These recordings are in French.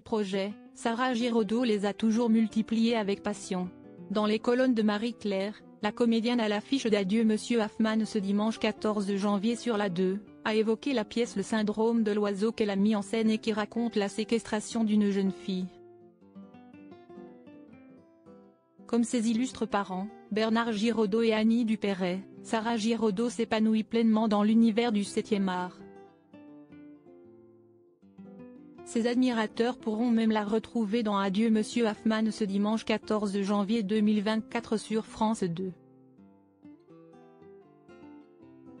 Projets, Sarah Giraudot les a toujours multipliés avec passion. Dans les colonnes de Marie-Claire, la comédienne à l'affiche d'Adieu Monsieur Hoffman ce dimanche 14 janvier sur la 2, a évoqué la pièce Le syndrome de l'oiseau qu'elle a mis en scène et qui raconte la séquestration d'une jeune fille. Comme ses illustres parents, Bernard Giraudot et Annie Dupéret, Sarah Giraudot s'épanouit pleinement dans l'univers du 7e art. Ses admirateurs pourront même la retrouver dans Adieu Monsieur Hoffman ce dimanche 14 janvier 2024 sur France 2.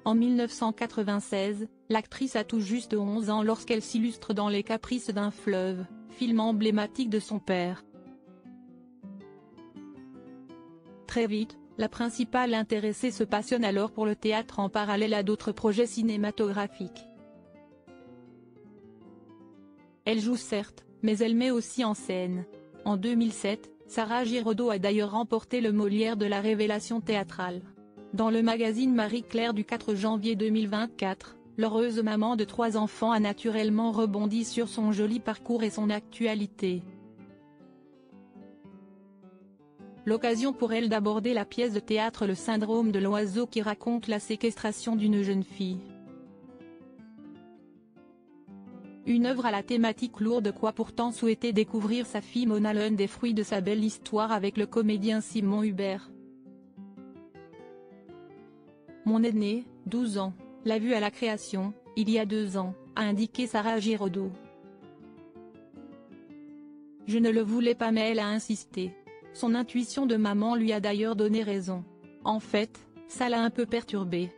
En 1996, l'actrice a tout juste 11 ans lorsqu'elle s'illustre dans Les Caprices d'un fleuve, film emblématique de son père. Très vite, la principale intéressée se passionne alors pour le théâtre en parallèle à d'autres projets cinématographiques. Elle joue certes, mais elle met aussi en scène. En 2007, Sarah Giraudot a d'ailleurs remporté le Molière de la révélation théâtrale. Dans le magazine Marie-Claire du 4 janvier 2024, l'heureuse maman de trois enfants a naturellement rebondi sur son joli parcours et son actualité. L'occasion pour elle d'aborder la pièce de théâtre Le syndrome de l'oiseau qui raconte la séquestration d'une jeune fille. Une œuvre à la thématique lourde quoi pourtant souhaiter découvrir sa fille Mona l'un des fruits de sa belle histoire avec le comédien Simon Hubert. Mon aîné, 12 ans, l'a vu à la création, il y a deux ans, a indiqué Sarah Giraudot. Je ne le voulais pas mais elle a insisté. Son intuition de maman lui a d'ailleurs donné raison. En fait, ça l'a un peu perturbé.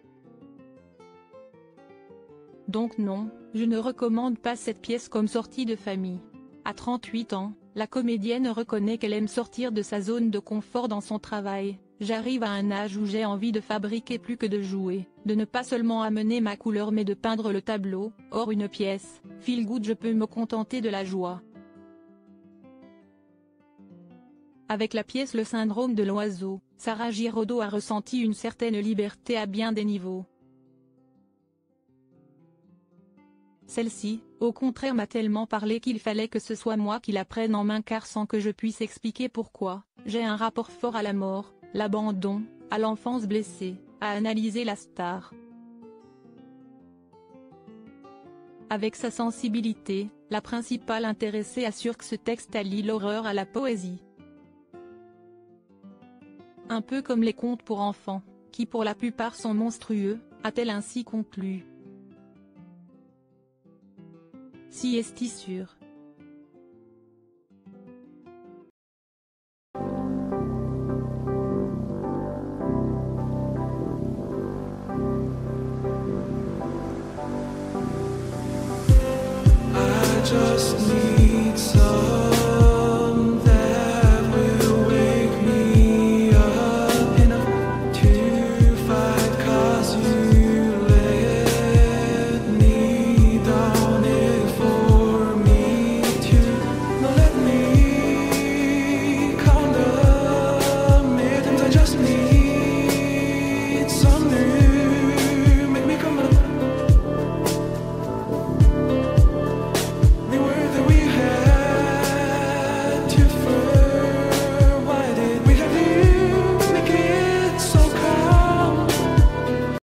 Donc non, je ne recommande pas cette pièce comme sortie de famille. À 38 ans, la comédienne reconnaît qu'elle aime sortir de sa zone de confort dans son travail. J'arrive à un âge où j'ai envie de fabriquer plus que de jouer, de ne pas seulement amener ma couleur mais de peindre le tableau, or une pièce, feel good je peux me contenter de la joie. Avec la pièce Le syndrome de l'oiseau, Sarah Giraudot a ressenti une certaine liberté à bien des niveaux. Celle-ci, au contraire m'a tellement parlé qu'il fallait que ce soit moi qui la prenne en main car sans que je puisse expliquer pourquoi, j'ai un rapport fort à la mort, l'abandon, à l'enfance blessée, à analyser la star. Avec sa sensibilité, la principale intéressée assure que ce texte allie l'horreur à la poésie. Un peu comme les contes pour enfants, qui pour la plupart sont monstrueux, a-t-elle ainsi conclu. Si est-il sûr.